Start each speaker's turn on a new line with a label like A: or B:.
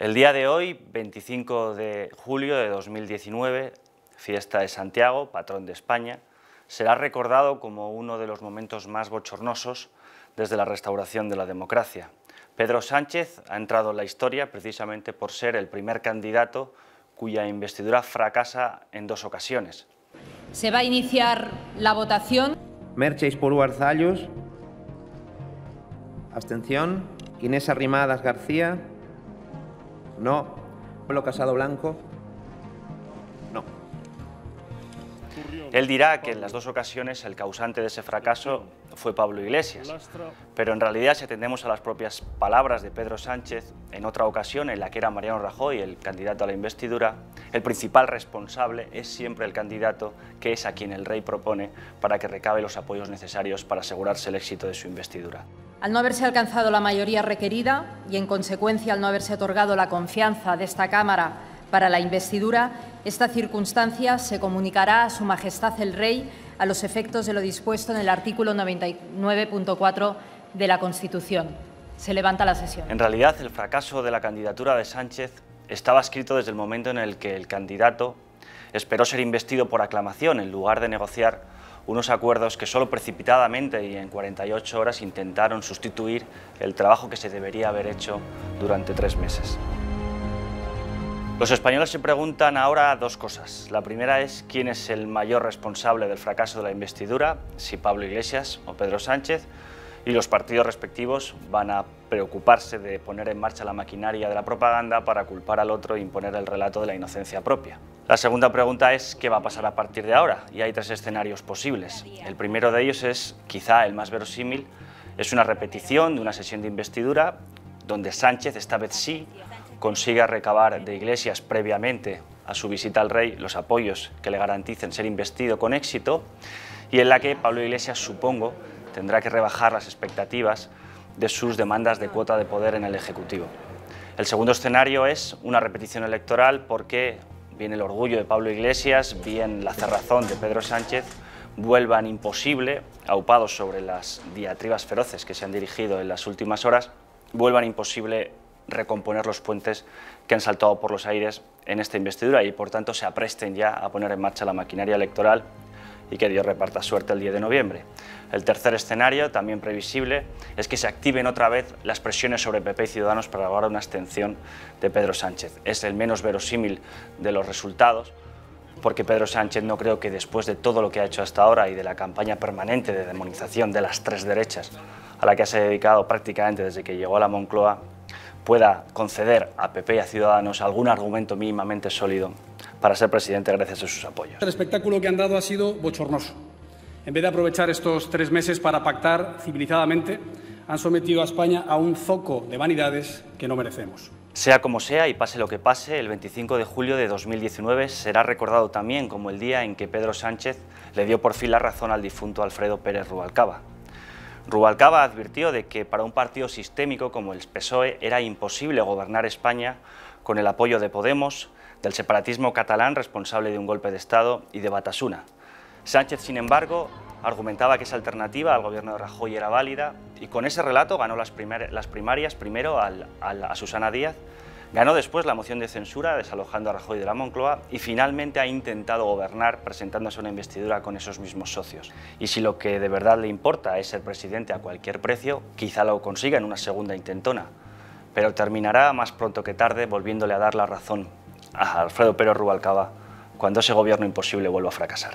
A: El día de hoy, 25 de julio de 2019, fiesta de Santiago, patrón de España, será recordado como uno de los momentos más bochornosos desde la restauración de la democracia. Pedro Sánchez ha entrado en la historia precisamente por ser el primer candidato cuya investidura fracasa en dos ocasiones.
B: Se va a iniciar la votación.
C: Mercheis por Arzallus. Abstención. Inés Arrimadas García. No. Pablo Casado Blanco. No.
A: Él dirá que en las dos ocasiones el causante de ese fracaso fue Pablo Iglesias, pero en realidad si atendemos a las propias palabras de Pedro Sánchez, en otra ocasión en la que era Mariano Rajoy el candidato a la investidura, el principal responsable es siempre el candidato que es a quien el rey propone para que recabe los apoyos necesarios para asegurarse el éxito de su investidura.
B: Al no haberse alcanzado la mayoría requerida y, en consecuencia, al no haberse otorgado la confianza de esta Cámara para la investidura, esta circunstancia se comunicará a Su Majestad el Rey a los efectos de lo dispuesto en el artículo 99.4 de la Constitución. Se levanta la sesión.
A: En realidad, el fracaso de la candidatura de Sánchez estaba escrito desde el momento en el que el candidato esperó ser investido por aclamación en lugar de negociar unos acuerdos que solo precipitadamente y en 48 horas intentaron sustituir el trabajo que se debería haber hecho durante tres meses. Los españoles se preguntan ahora dos cosas. La primera es quién es el mayor responsable del fracaso de la investidura, si Pablo Iglesias o Pedro Sánchez, y los partidos respectivos van a preocuparse de poner en marcha la maquinaria de la propaganda para culpar al otro e imponer el relato de la inocencia propia. La segunda pregunta es qué va a pasar a partir de ahora, y hay tres escenarios posibles. El primero de ellos es, quizá el más verosímil, es una repetición de una sesión de investidura donde Sánchez, esta vez sí, consiga recabar de Iglesias previamente a su visita al rey los apoyos que le garanticen ser investido con éxito y en la que Pablo Iglesias, supongo, tendrá que rebajar las expectativas de sus demandas de cuota de poder en el Ejecutivo. El segundo escenario es una repetición electoral porque bien el orgullo de Pablo Iglesias, bien la cerrazón de Pedro Sánchez vuelvan imposible, aupados sobre las diatribas feroces que se han dirigido en las últimas horas, vuelvan imposible recomponer los puentes que han saltado por los aires en esta investidura y por tanto se apresten ya a poner en marcha la maquinaria electoral y que Dios reparta suerte el 10 de noviembre. El tercer escenario, también previsible, es que se activen otra vez las presiones sobre PP y Ciudadanos para lograr una abstención de Pedro Sánchez. Es el menos verosímil de los resultados, porque Pedro Sánchez no creo que después de todo lo que ha hecho hasta ahora y de la campaña permanente de demonización de las tres derechas a la que se ha dedicado prácticamente desde que llegó a la Moncloa, pueda conceder a PP y a Ciudadanos algún argumento mínimamente sólido para ser presidente gracias a sus apoyos.
D: El espectáculo que han dado ha sido bochornoso. En vez de aprovechar estos tres meses para pactar civilizadamente, han sometido a España a un zoco de vanidades que no merecemos.
A: Sea como sea y pase lo que pase, el 25 de julio de 2019 será recordado también como el día en que Pedro Sánchez le dio por fin la razón al difunto Alfredo Pérez Rubalcaba. Rubalcaba advirtió de que para un partido sistémico como el PSOE era imposible gobernar España con el apoyo de Podemos, del separatismo catalán responsable de un golpe de Estado y de Batasuna. Sánchez, sin embargo, argumentaba que esa alternativa al gobierno de Rajoy era válida y con ese relato ganó las, primarias primero a Susana Díaz Ganó después la moción de censura, desalojando a Rajoy de la Moncloa, y finalmente ha intentado gobernar presentándose una investidura con esos mismos socios. Y si lo que de verdad le importa es ser presidente a cualquier precio, quizá lo consiga en una segunda intentona, pero terminará más pronto que tarde volviéndole a dar la razón a Alfredo Pérez Rubalcaba cuando ese gobierno imposible vuelva a fracasar.